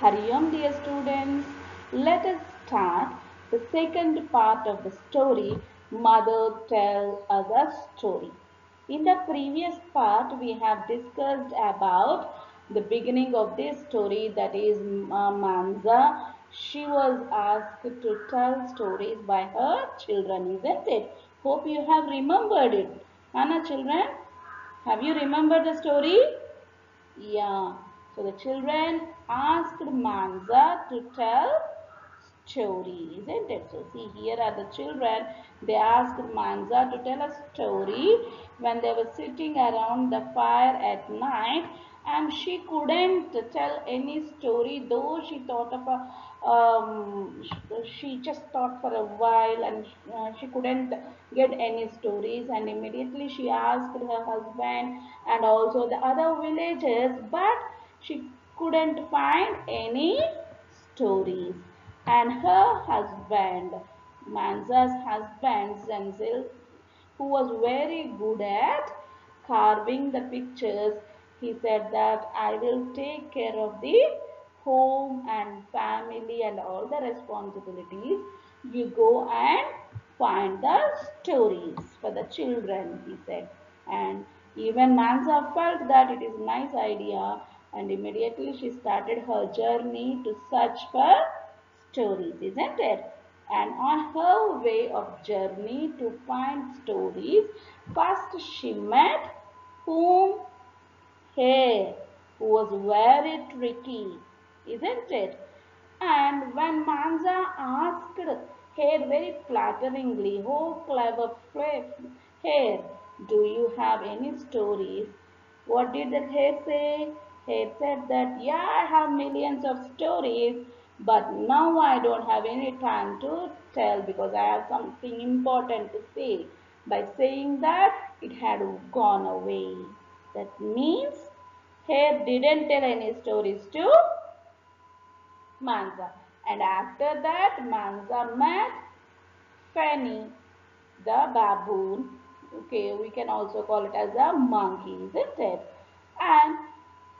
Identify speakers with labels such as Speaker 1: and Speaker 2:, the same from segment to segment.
Speaker 1: On, dear students. Let us start the second part of the story. Mother tell us a story. In the previous part, we have discussed about the beginning of this story that is Manza. She was asked to tell stories by her children, isn't it? Hope you have remembered it. Anna children, have you remembered the story? Yeah. So the children asked Manza to tell story, isn't it? So see here are the children. They asked Manza to tell a story when they were sitting around the fire at night and she couldn't tell any story though she thought of a um, she just thought for a while and uh, she couldn't get any stories and immediately she asked her husband and also the other villagers but she couldn't find any stories. And her husband manza's husband zenzel who was very good at carving the pictures he said that i will take care of the home and family and all the responsibilities. You go and find the stories for the children he said. And even manza felt that it is a nice idea and immediately she started her journey to search for stories isn't it and on her way of journey to find stories first she met whom Hare who was very tricky isn't it? And when Manza asked Hare very flatteringly, Oh, clever Hare, do you have any stories? What did the hare say? Hare said that, Yeah, I have millions of stories, but now I don't have any time to tell because I have something important to say. By saying that, it had gone away. That means Hare didn't tell any stories to Manza. And after that, Manza met Fanny, the baboon. Okay, we can also call it as a monkey, isn't it? And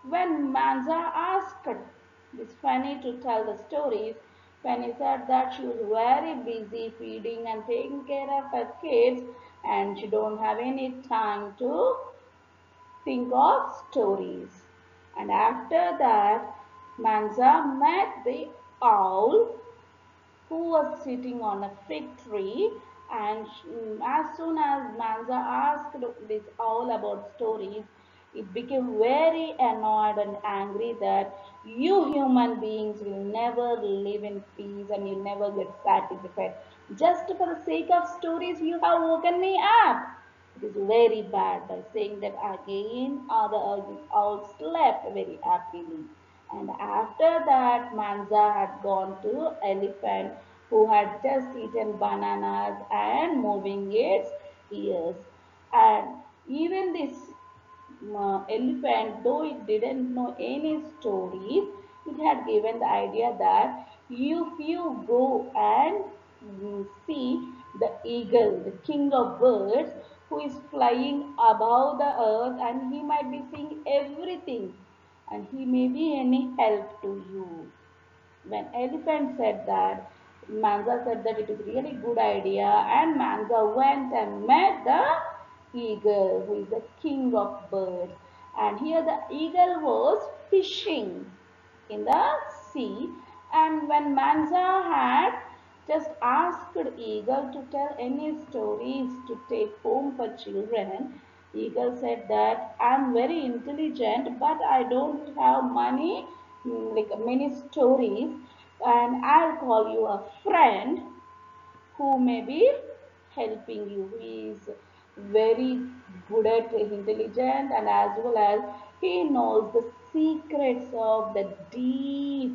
Speaker 1: when Manza asked this Fanny to tell the stories, Fanny said that she was very busy feeding and taking care of her kids and she don't have any time to think of stories. And after that, Manza met the owl who was sitting on a fig tree and mm, as soon as Manza asked this owl about stories, it became very annoyed and angry that you human beings will never live in peace and you never get satisfied. Just for the sake of stories, you have woken me up. It is very bad by saying that again the owl slept very happily. And after that, Manza had gone to elephant who had just eaten bananas and moving its ears. And even this elephant, though it didn't know any stories, it had given the idea that if you go and see the eagle, the king of birds, who is flying above the earth and he might be seeing everything and he may be any help to you. When elephant said that, Manza said that it is really good idea and Manza went and met the eagle who is the king of birds. And here the eagle was fishing in the sea. And when Manza had just asked eagle to tell any stories to take home for children eagle said that i'm very intelligent but i don't have money mm, like many stories. And I'll call you a friend who may be helping you. He is very good at intelligent and as well as he knows the secrets of the deep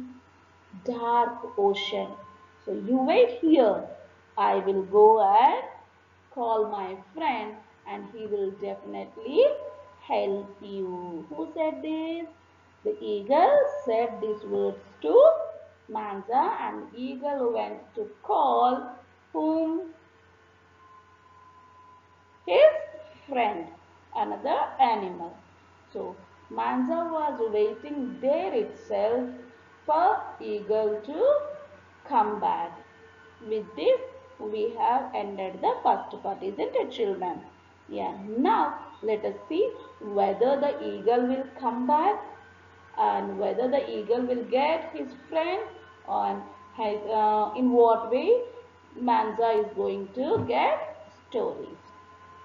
Speaker 1: dark ocean. So you wait here. I will go and call my friend and he will definitely help you. Who said this? The eagle said these words to Manza and eagle went to call whom? His friend, another animal. So Manza was waiting there itself for eagle to come back. With this, we have ended the first part, isn't it, children? Yeah, now let us see whether the eagle will come back and whether the eagle will get his friend and has, uh, in what way Manza is going to get stories.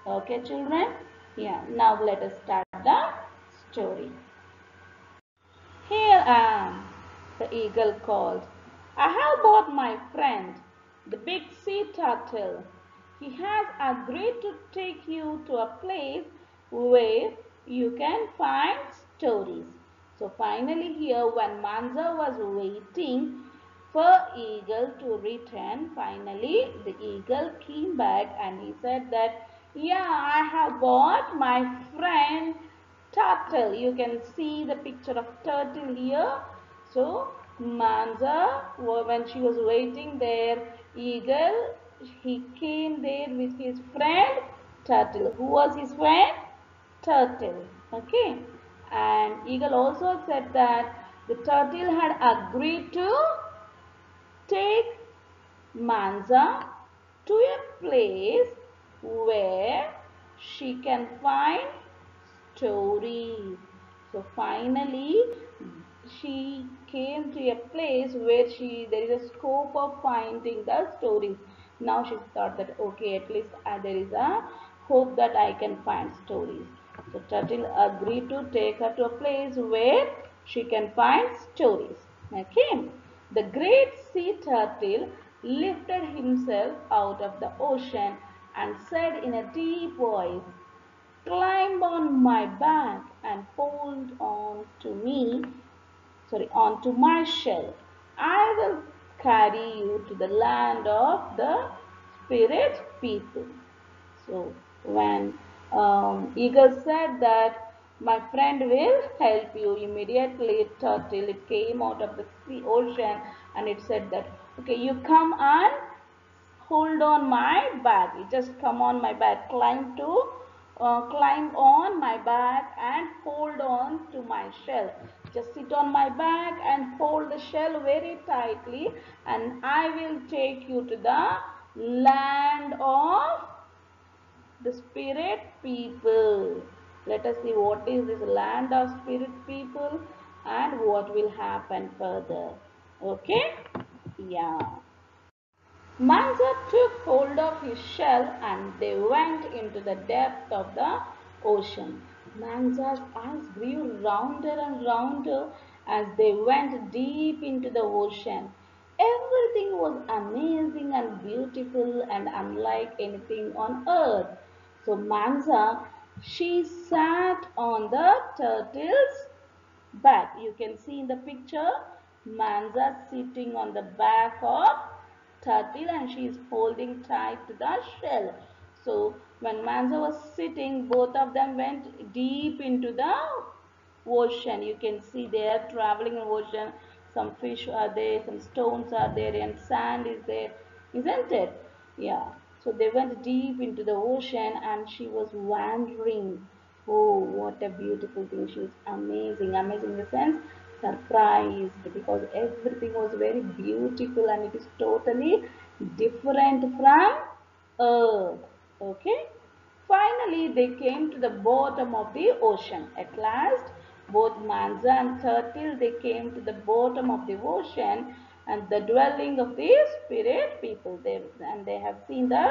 Speaker 1: Okay, children? Yeah, now let us start the story. Here I am, the eagle called. I have brought my friend, the big sea turtle. He has agreed to take you to a place where you can find stories. So finally here when Manza was waiting for eagle to return, finally the eagle came back and he said that, yeah, I have bought my friend turtle. You can see the picture of turtle here. So Manza, when she was waiting there, eagle, he came there with his friend turtle. Who was his friend? Turtle. Okay. And eagle also said that the turtle had agreed to take Manza to a place where she can find stories. So finally, she came to a place where she there is a scope of finding the stories. Now she thought that okay, at least uh, there is a hope that I can find stories. So turtle agreed to take her to a place where she can find stories. Okay. The great sea turtle lifted himself out of the ocean and said in a deep voice, Climb on my back and hold on to me, sorry, onto my shell. I will carry you to the land of the spirit people. So when um, eagle said that my friend will help you immediately turtle it came out of the sea ocean and it said that okay you come and hold on my back you just come on my back climb to uh, climb on my back and hold on to my shell just sit on my back and hold the shell very tightly and I will take you to the land of the spirit people. Let us see what is this land of spirit people and what will happen further. Okay? Yeah. Manza took hold of his shell and they went into the depth of the ocean. Manza's eyes grew rounder and rounder as they went deep into the ocean. Everything was amazing and beautiful and unlike anything on earth. So Manza, she sat on the turtle's back. You can see in the picture, Manza sitting on the back of turtle and she is holding tight to the shell. So when Manza was sitting, both of them went deep into the ocean. You can see they are traveling in ocean. Some fish are there, some stones are there and sand is there. Isn't it? Yeah. So they went deep into the ocean and she was wandering. Oh, what a beautiful thing. She was amazing. Amazing in the sense surprised because everything was very beautiful and it is totally different from earth. Okay. Finally, they came to the bottom of the ocean. At last, both Manza and Turtle, they came to the bottom of the ocean and the dwelling of the spirit people they and they have seen the,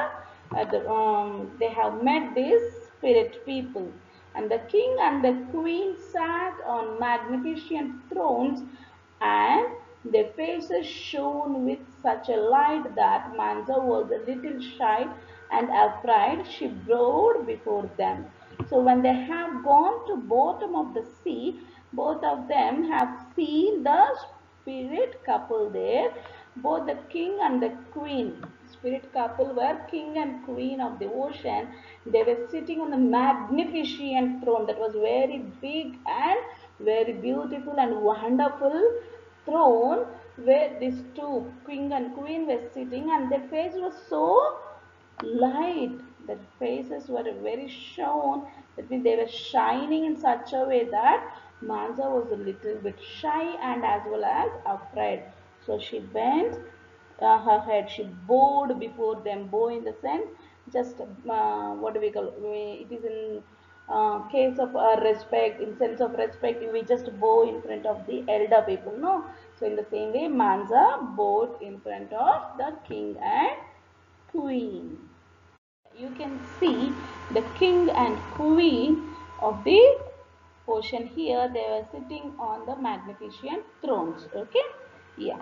Speaker 1: uh, um, they have met these spirit people and the king and the queen sat on magnificent thrones and their faces shone with such a light that Manza was a little shy and afraid she bowed before them. So when they have gone to bottom of the sea, both of them have seen the spirit couple there. Both the king and the queen, spirit couple were king and queen of the ocean. They were sitting on a magnificent throne that was very big and very beautiful and wonderful throne where these two king and queen were sitting and their face was so light. Their faces were very shone. That means they were shining in such a way that Manza was a little bit shy and as well as afraid. So she bent uh, her head. She bowed before them. Bow in the sense, just uh, what do we call? It is in uh, case of uh, respect, in sense of respect, we just bow in front of the elder people. No. So in the same way, Manza bowed in front of the king and queen. You can see the king and queen of the ocean here. They were sitting on the magnificent thrones. Okay. Yeah.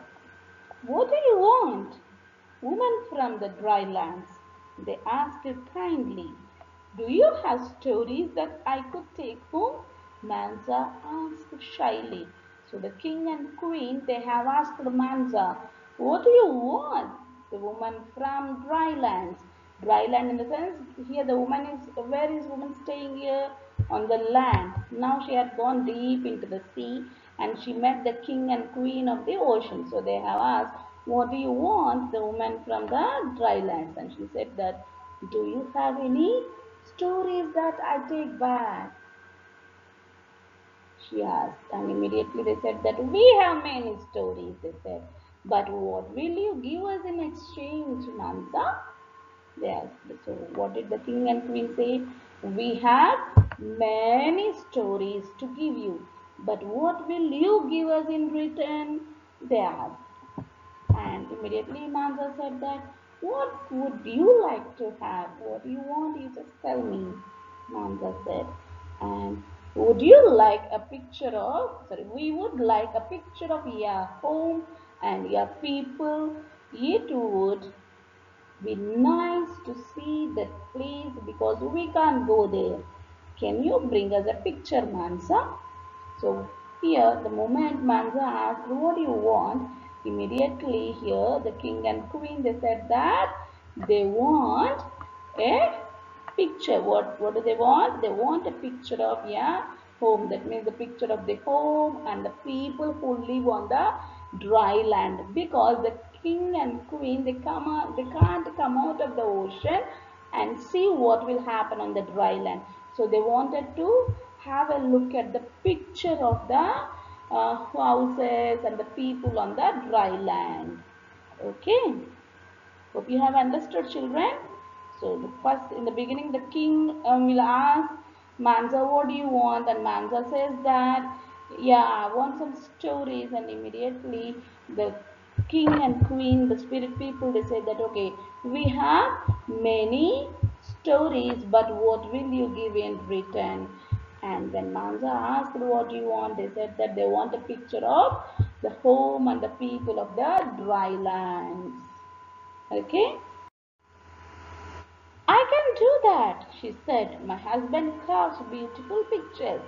Speaker 1: What do you want? Woman from the dry lands. They asked kindly. Do you have stories that I could take home? Manza asked shyly. So the king and queen they have asked Manza, What do you want? The woman from dry lands. Dry land in the sense here the woman is where is woman staying here? On the land. Now she had gone deep into the sea and she met the king and queen of the ocean. So they have asked, What do you want? The woman from the dry lands. And she said that, Do you have any stories that I take back? She asked, and immediately they said that we have many stories, they said. But what will you give us in exchange, Manza? They asked. So what did the king and queen say? We have many stories to give you. But what will you give us in return? They asked. And immediately Manza said that, what would you like to have? What do you want? You just tell me, Manza said. And would you like a picture of, sorry, we would like a picture of your home and your people. It would be nice to see that place because we can't go there. Can you bring us a picture, Manza? So here, the moment Manza asked, what do you want? Immediately here, the king and queen, they said that they want a picture. What, what do they want? They want a picture of yeah, home. That means the picture of the home and the people who live on the dry land. Because the king and queen, they come out, they can't come out of the ocean and see what will happen on the dry land. So they wanted to have a look at the picture of the uh, houses and the people on the dry land. Okay. Hope you have understood children. So the first in the beginning the king um, will ask Manza what do you want and Manza says that yeah I want some stories and immediately the king and queen the spirit people they say that okay we have many stories but what will you give in return and when Manza asked what do you want they said that they want a picture of the home and the people of the dry lands okay I can do that, she said. My husband carves beautiful pictures.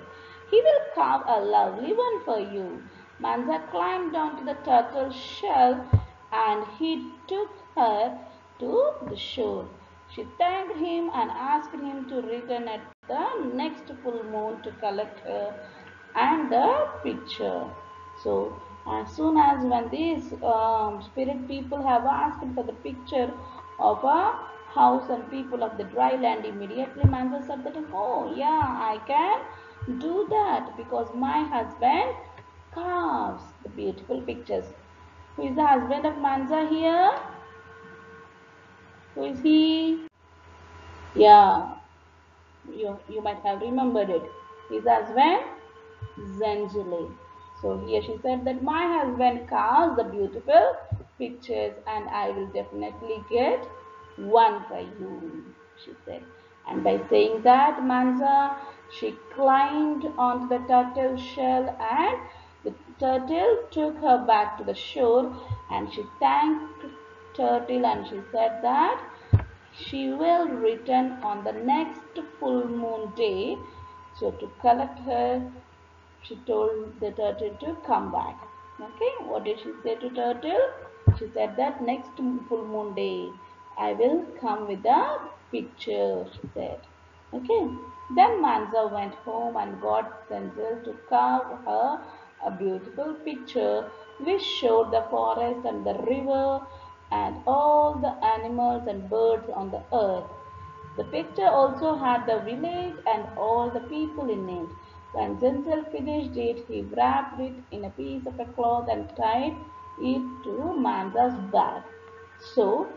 Speaker 1: He will carve a lovely one for you. Manza climbed onto the turtle shell and he took her to the shore. She thanked him and asked him to return at the next full moon to collect her and the picture. So, as soon as when these um, spirit people have asked for the picture of a house and people of the dry land immediately Manza said that oh yeah I can do that because my husband carves the beautiful pictures who is the husband of Manza here is he? Yeah. You, you might have remembered it. His husband Zenzile so here she said that my husband carves the beautiful pictures and I will definitely get one for you, she said. And by saying that, Manza, she climbed onto the turtle shell and the turtle took her back to the shore and she thanked turtle and she said that she will return on the next full moon day. So to collect her, she told the turtle to come back. Okay, what did she say to turtle? She said that next full moon day I will come with a picture, she said. Okay. Then Manza went home and got Zenzile to carve her a beautiful picture which showed the forest and the river and all the animals and birds on the earth. The picture also had the village and all the people in it. When Zenzel finished it, he wrapped it in a piece of a cloth and tied it to Manza's back. So,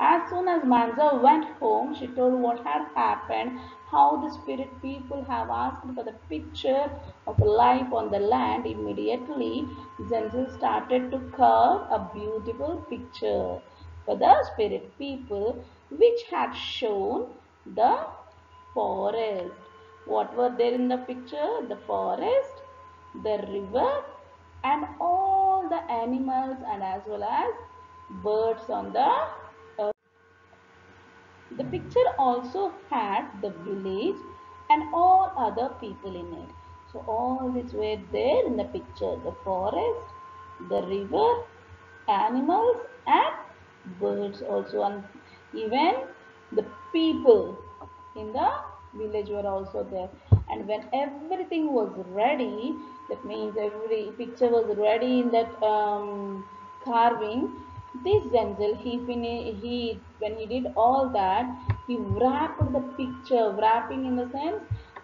Speaker 1: as soon as Manza went home, she told what had happened, how the spirit people have asked for the picture of life on the land. Immediately, Zenzel started to carve a beautiful picture for the spirit people, which had shown the forest. What were there in the picture? The forest, the river, and all the animals, and as well as birds on the. The picture also had the village and all other people in it. So all these were there in the picture. The forest, the river, animals and birds also and even the people in the village were also there and when everything was ready that means every picture was ready in that um, carving this Zenzel he he when he did all that he wrapped the picture wrapping in the sense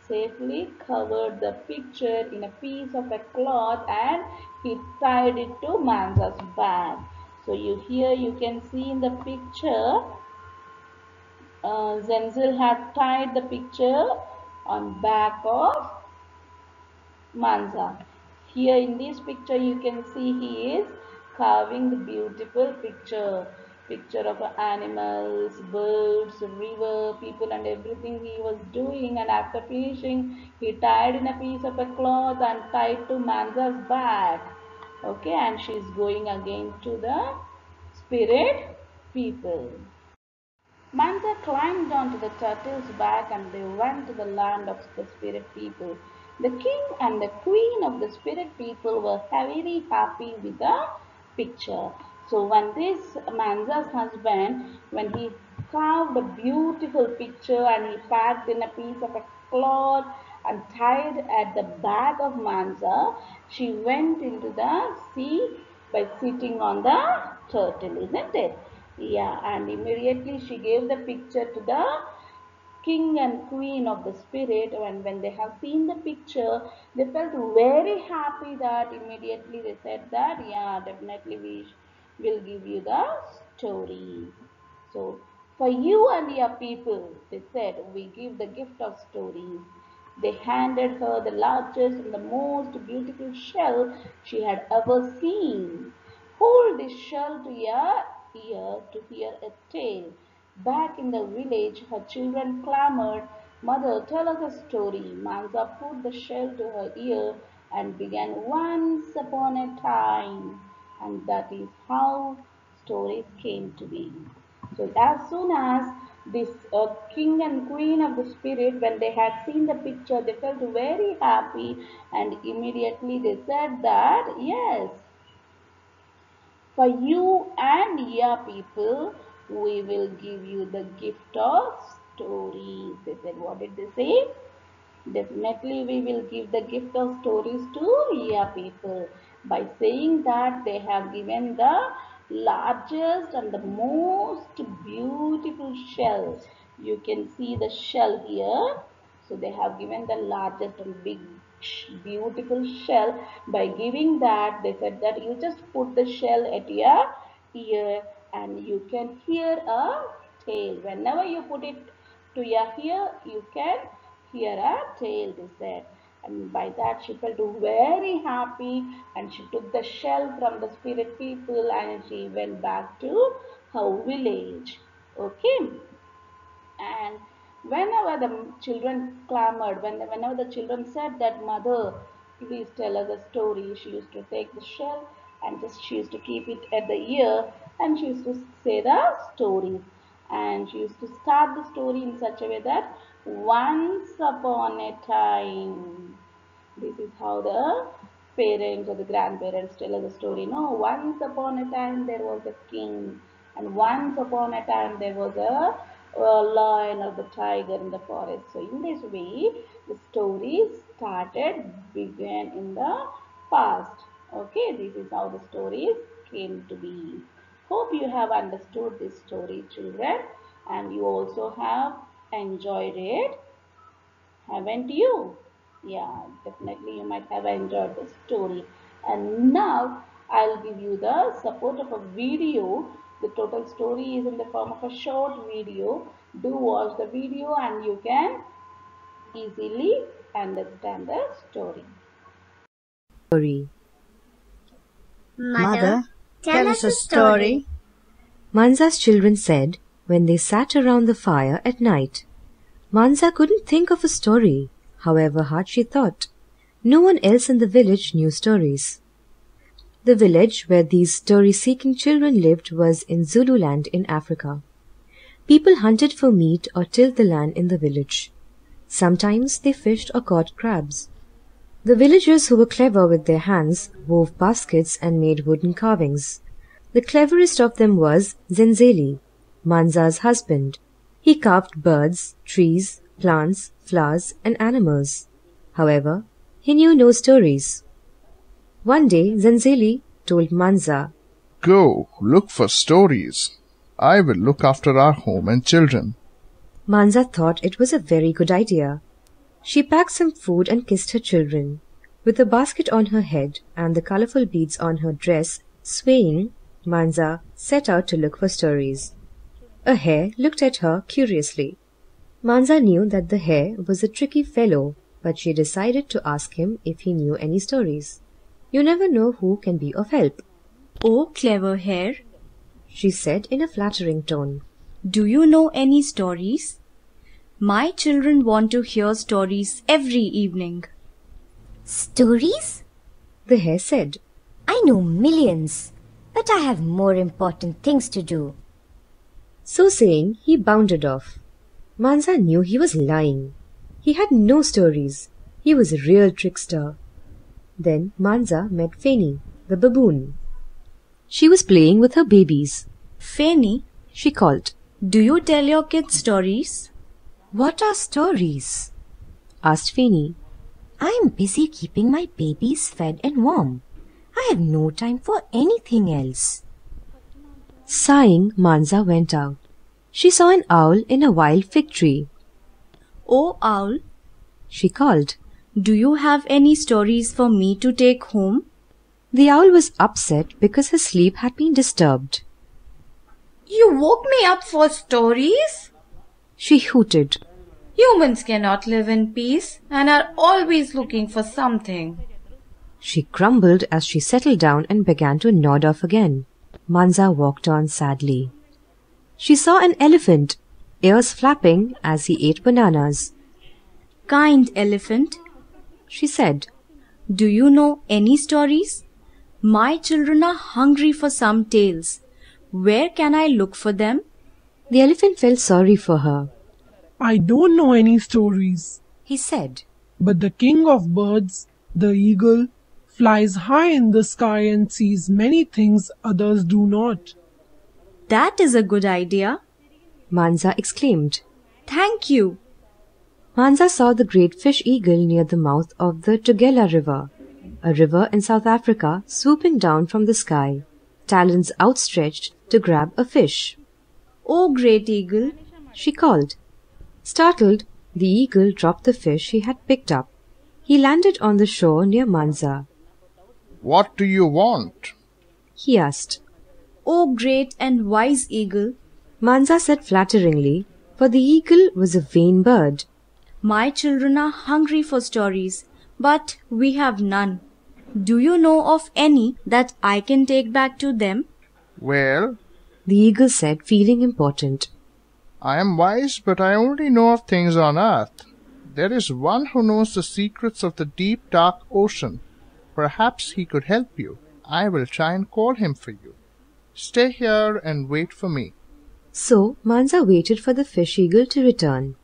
Speaker 1: safely covered the picture in a piece of a cloth and he tied it to Manza's back. So you here you can see in the picture uh, Zenzel had tied the picture on back of Manza. Here in this picture you can see he is carving the beautiful picture. Picture of animals, birds, river, people and everything he was doing and after finishing he tied in a piece of a cloth and tied to Manza's back. Okay and she is going again to the spirit people. Manza climbed onto the turtle's back and they went to the land of the spirit people. The king and the queen of the spirit people were very happy with the picture. So when this Manza's husband, when he carved a beautiful picture and he packed in a piece of a cloth and tied at the back of Manza, she went into the sea by sitting on the turtle, isn't it? Yeah, and immediately she gave the picture to the king and queen of the spirit and when they have seen the picture they felt very happy that immediately they said that yeah definitely we will give you the story. So for you and your people they said we give the gift of stories. They handed her the largest and the most beautiful shell she had ever seen. Hold this shell to your ear to hear a tale. Back in the village, her children clamored, Mother, tell us a story. Manza put the shell to her ear and began once upon a time. And that is how stories came to be. So as soon as this uh, king and queen of the spirit, when they had seen the picture, they felt very happy and immediately they said that, yes, for you and your people, we will give you the gift of stories. They said, what did they say? Definitely we will give the gift of stories to your people. By saying that they have given the largest and the most beautiful shell. You can see the shell here. So they have given the largest and big beautiful shell. By giving that, they said that you just put the shell at your ear and you can hear a tale. Whenever you put it to your ear, you can hear a tale, they said. And by that she felt very happy and she took the shell from the spirit people and she went back to her village. Okay. And whenever the children clamored, when, whenever the children said that mother, please tell us a story, she used to take the shell and just she used to keep it at the ear and she used to say the stories. And she used to start the story in such a way that once upon a time, this is how the parents or the grandparents tell us the story. No, once upon a time there was a king, and once upon a time there was a, a lion or the tiger in the forest. So in this way, the story started began in the past. Okay, this is how the stories came to be. Hope you have understood this story, children, and you also have enjoyed it, haven't you? Yeah, definitely you might have enjoyed the story. And now I'll give you the support of a video. The total story is in the form of a short video. Do watch the video and you can easily understand the story.
Speaker 2: Story.
Speaker 3: Mother, tell us a story.
Speaker 2: Manza's children said when they sat around the fire at night. Manza couldn't think of a story, however hard she thought. No one else in the village knew stories. The village where these story-seeking children lived was in Zululand in Africa. People hunted for meat or tilled the land in the village. Sometimes they fished or caught crabs. The villagers who were clever with their hands wove baskets and made wooden carvings. The cleverest of them was Zenzele, Manza's husband. He carved birds, trees, plants, flowers, and animals. However, he knew no stories. One day Zenzele told Manza,
Speaker 4: Go, look for stories. I will look after our home and children.
Speaker 2: Manza thought it was a very good idea. She packed some food and kissed her children. With a basket on her head and the colorful beads on her dress swaying, Manza set out to look for stories. A hare looked at her curiously. Manza knew that the hare was a tricky fellow, but she decided to ask him if he knew any stories. You never know who can be of help.
Speaker 3: Oh, clever hare,
Speaker 2: she said in a flattering tone.
Speaker 3: Do you know any stories? My children want to hear stories every evening.
Speaker 5: Stories?
Speaker 2: The hare said.
Speaker 5: I know millions, but I have more important things to do.
Speaker 2: So saying, he bounded off. Manza knew he was lying. He had no stories. He was a real trickster. Then Manza met Fanny, the baboon. She was playing with her babies.
Speaker 3: Fanny,
Speaker 2: she called.
Speaker 3: Do you tell your kids stories?
Speaker 5: What are stories?
Speaker 2: asked Fanny.
Speaker 5: I am busy keeping my babies fed and warm. I have no time for anything else.
Speaker 2: Sighing, Manza went out. She saw an owl in a wild fig tree.
Speaker 3: Oh, owl,
Speaker 2: she called.
Speaker 3: Do you have any stories for me to take home?
Speaker 2: The owl was upset because his sleep had been disturbed.
Speaker 6: You woke me up for stories?
Speaker 2: She hooted.
Speaker 6: Humans cannot live in peace and are always looking for something.
Speaker 2: She grumbled as she settled down and began to nod off again. Manza walked on sadly. She saw an elephant, ears flapping as he ate bananas.
Speaker 3: Kind elephant, she said, do you know any stories? My children are hungry for some tales. Where can I look for them?
Speaker 2: The elephant felt sorry for her.
Speaker 7: I don't know any stories,
Speaker 2: he said.
Speaker 7: But the king of birds, the eagle, flies high in the sky and sees many things others do not.
Speaker 3: That is a good idea,
Speaker 2: Manza exclaimed.
Speaker 3: Thank you.
Speaker 2: Manza saw the great fish eagle near the mouth of the Tugela River, a river in South Africa swooping down from the sky, talons outstretched to grab a fish.
Speaker 3: Oh, great eagle,
Speaker 2: she called. Startled, the eagle dropped the fish he had picked up. He landed on the shore near Manza.
Speaker 4: What do you want?
Speaker 2: he asked.
Speaker 3: Oh, great and wise eagle,
Speaker 2: Manza said flatteringly, for the eagle was a vain bird.
Speaker 3: My children are hungry for stories, but we have none. Do you know of any that I can take back to them?
Speaker 4: Well,
Speaker 2: the eagle said, feeling important.
Speaker 4: I am wise, but I only know of things on earth. There is one who knows the secrets of the deep, dark ocean. Perhaps he could help you. I will try and call him for you. Stay here and wait for me.
Speaker 2: So Manza waited for the fish eagle to return.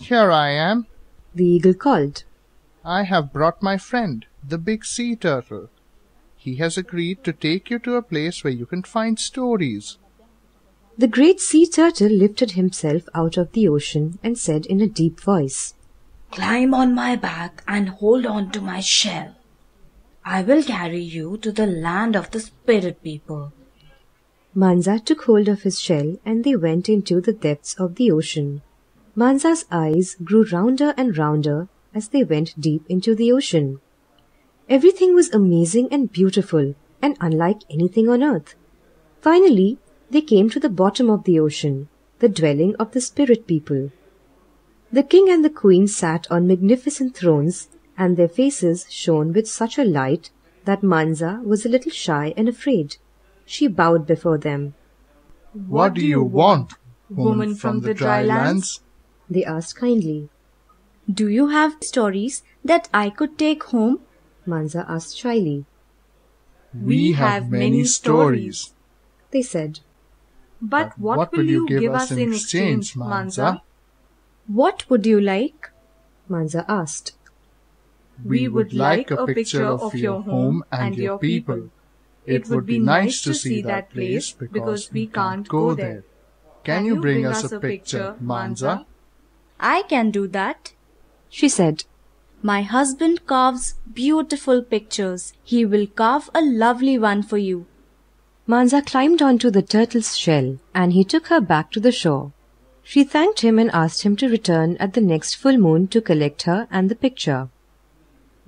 Speaker 4: Here I am,
Speaker 2: the eagle called.
Speaker 4: I have brought my friend, the big sea turtle. He has agreed to take you to a place where you can find stories.
Speaker 2: The great sea turtle lifted himself out of the ocean and said in a deep voice,
Speaker 6: Climb on my back and hold on to my shell. I will carry you to the land of the spirit people.
Speaker 2: Manza took hold of his shell and they went into the depths of the ocean. Manza's eyes grew rounder and rounder as they went deep into the ocean. Everything was amazing and beautiful and unlike anything on earth. Finally, they came to the bottom of the ocean, the dwelling of the spirit people. The king and the queen sat on magnificent thrones, and their faces shone with such a light that Manza was a little shy and afraid. She bowed before them.
Speaker 4: What do you want, woman from the dry lands?
Speaker 2: They asked kindly.
Speaker 3: Do you have stories that I could take home?
Speaker 2: Manza asked shyly.
Speaker 4: We have many stories,
Speaker 2: They said.
Speaker 3: But what, will you give us in exchange, Manza? What would you like?
Speaker 2: Manza asked.
Speaker 4: We would like a picture of your home and your people. It would be nice to see that place because we can't go there. Can you bring us a picture, Manza?
Speaker 3: I can do that.
Speaker 2: She said.
Speaker 3: My husband carves beautiful pictures. He will carve a lovely one for you.
Speaker 2: Manza climbed onto the turtle's shell and he took her back to the shore. She thanked him and asked him to return at the next full moon to collect her and the picture.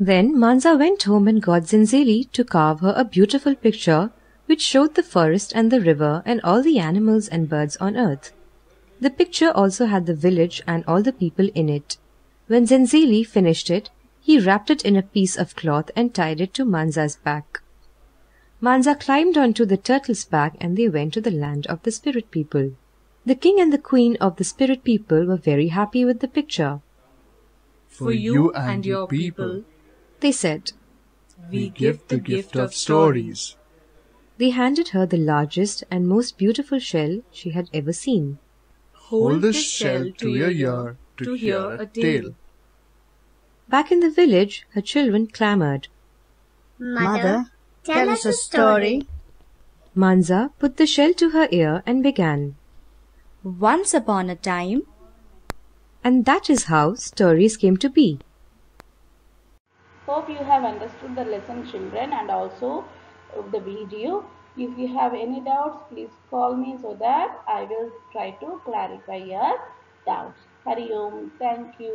Speaker 2: Then Manza went home and got Zenzele to carve her a beautiful picture which showed the forest and the river and all the animals and birds on earth. The picture also had the village and all the people in it. When Zenzele finished it, he wrapped it in a piece of cloth and tied it to Manza's back. Manza climbed onto the turtle's back and they went to the land of the spirit people. The king and the queen of the spirit people were very happy with the picture.
Speaker 4: For you and your people,
Speaker 2: They said.
Speaker 4: we give the gift of stories.
Speaker 2: They handed her the largest and most beautiful shell she had ever seen.
Speaker 4: Hold this shell to your ear to hear a tale.
Speaker 2: Back in the village, her children clamored.
Speaker 8: Mother, tell us a story.
Speaker 2: Manza put the shell to her ear and began.
Speaker 3: Once upon a time,
Speaker 2: And that is how stories came to be.
Speaker 1: Hope you have understood the lesson, children, and also uh, the video. If you have any doubts, please call me so that I will try to clarify your doubts. Hari Om. Thank you.